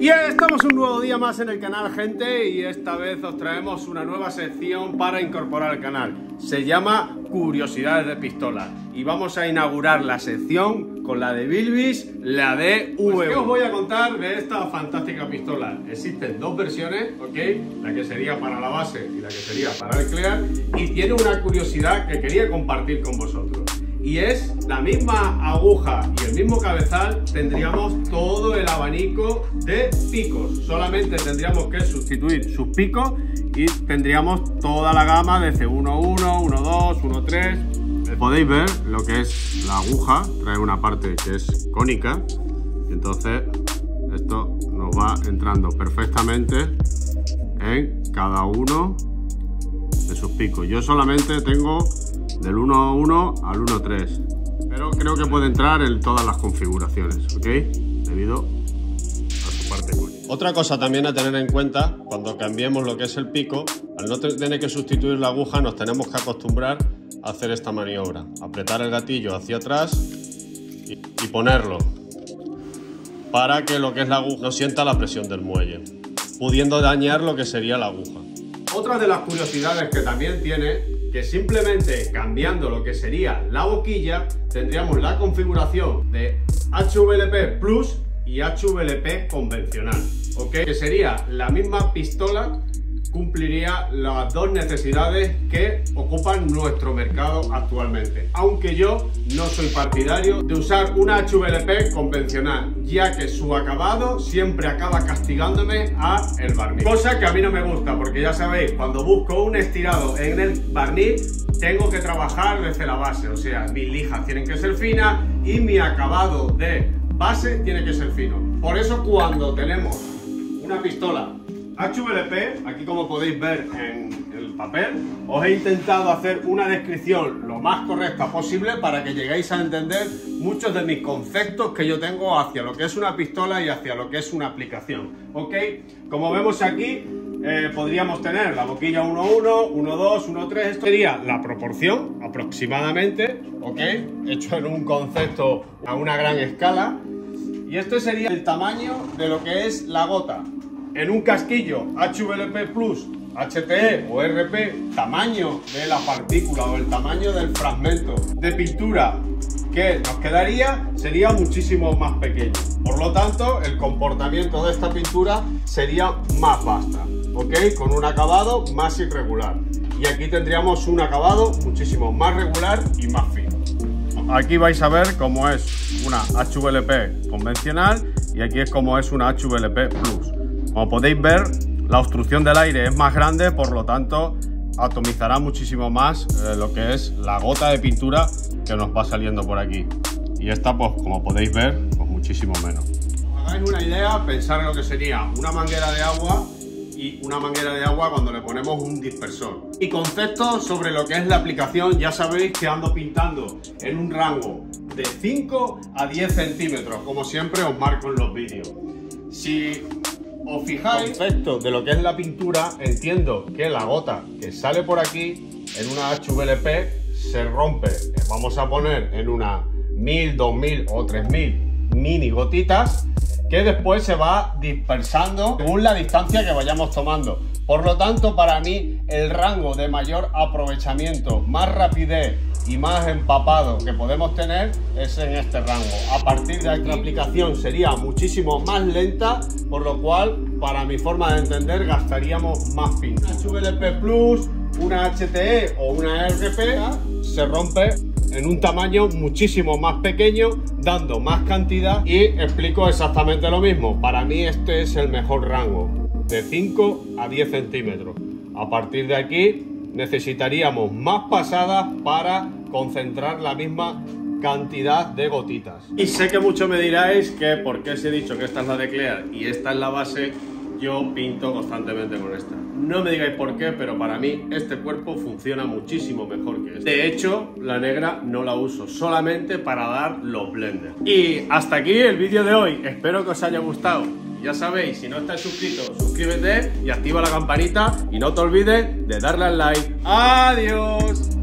Y estamos un nuevo día más en el canal, gente, y esta vez os traemos una nueva sección para incorporar al canal. Se llama Curiosidades de Pistola y vamos a inaugurar la sección con la de Bilbis, la de V. ¿Qué os voy a contar de esta fantástica pistola? Existen dos versiones, ¿ok? La que sería para la base y la que sería para el clear, y tiene una curiosidad que quería compartir con vosotros y es la misma aguja y el mismo cabezal, tendríamos todo el abanico de picos. Solamente tendríamos que sustituir sus picos y tendríamos toda la gama de C11, 1.2, 1.3. Podéis ver lo que es la aguja, trae una parte que es cónica entonces esto nos va entrando perfectamente en cada uno de sus picos. Yo solamente tengo del 1.1 al 1.3 pero creo que puede entrar en todas las configuraciones ok debido a su parte otra cosa también a tener en cuenta cuando cambiemos lo que es el pico al no tener que sustituir la aguja nos tenemos que acostumbrar a hacer esta maniobra. Apretar el gatillo hacia atrás y, y ponerlo. Para que lo que es la aguja no sienta la presión del muelle pudiendo dañar lo que sería la aguja. Otra de las curiosidades que también tiene que simplemente cambiando lo que sería la boquilla tendríamos la configuración de HVLP Plus y HVLP convencional, ¿ok? Que sería la misma pistola cumpliría las dos necesidades que ocupan nuestro mercado actualmente. Aunque yo no soy partidario de usar una HVLP convencional, ya que su acabado siempre acaba castigándome a el barniz. Cosa que a mí no me gusta, porque ya sabéis, cuando busco un estirado en el barniz, tengo que trabajar desde la base, o sea, mis lijas tienen que ser finas y mi acabado de base tiene que ser fino. Por eso cuando tenemos una pistola HVLP, aquí como podéis ver en el papel, os he intentado hacer una descripción lo más correcta posible para que lleguéis a entender muchos de mis conceptos que yo tengo hacia lo que es una pistola y hacia lo que es una aplicación. ¿Ok? Como vemos aquí, eh, podríamos tener la boquilla 1.1, 1.2, 1.3, esto sería la proporción aproximadamente, ¿ok? Hecho en un concepto a una gran escala. Y esto sería el tamaño de lo que es la gota en un casquillo HVLP Plus, HTE o RP, tamaño de la partícula o el tamaño del fragmento de pintura que nos quedaría sería muchísimo más pequeño. Por lo tanto, el comportamiento de esta pintura sería más vasta, ¿ok? Con un acabado más irregular. Y aquí tendríamos un acabado muchísimo más regular y más fino. Aquí vais a ver cómo es una HVLP convencional y aquí es como es una HVLP Plus. Como podéis ver, la obstrucción del aire es más grande, por lo tanto atomizará muchísimo más eh, lo que es la gota de pintura que nos va saliendo por aquí. Y esta, pues como podéis ver, pues muchísimo menos. Hagáis una idea, pensar en lo que sería una manguera de agua y una manguera de agua cuando le ponemos un dispersor. Y conceptos sobre lo que es la aplicación, ya sabéis que ando pintando en un rango de 5 a 10 centímetros, como siempre os marco en los vídeos. Si os fijáis, concepto de lo que es la pintura, entiendo que la gota que sale por aquí en una HVLP se rompe. Vamos a poner en una 1000, 2000 o 3000 mini gotitas que después se va dispersando según la distancia que vayamos tomando. Por lo tanto, para mí, el rango de mayor aprovechamiento, más rapidez y más empapado que podemos tener es en este rango. A partir de aquí la aplicación sería muchísimo más lenta, por lo cual, para mi forma de entender, gastaríamos más pintura. Una HVLP Plus, una HTE o una RP se rompe en un tamaño muchísimo más pequeño, dando más cantidad y explico exactamente lo mismo. Para mí este es el mejor rango, de 5 a 10 centímetros. A partir de aquí necesitaríamos más pasadas para concentrar la misma cantidad de gotitas. Y sé que muchos me diráis que por qué os he dicho que esta es la de Clear y esta es la base, yo pinto constantemente con esta. No me digáis por qué, pero para mí este cuerpo funciona muchísimo mejor que este. De hecho, la negra no la uso solamente para dar los blenders. Y hasta aquí el vídeo de hoy. Espero que os haya gustado. Ya sabéis, si no estás suscrito, suscríbete y activa la campanita y no te olvides de darle al like. ¡Adiós!